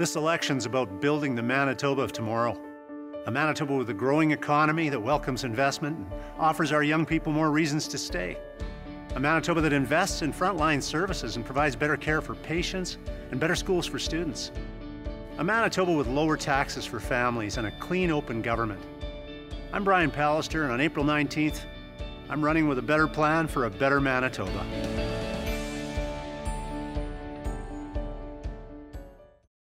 This election's about building the Manitoba of tomorrow. A Manitoba with a growing economy that welcomes investment and offers our young people more reasons to stay. A Manitoba that invests in frontline services and provides better care for patients and better schools for students. A Manitoba with lower taxes for families and a clean, open government. I'm Brian Pallister, and on April 19th, I'm running with a better plan for a better Manitoba.